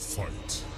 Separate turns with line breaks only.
Fight.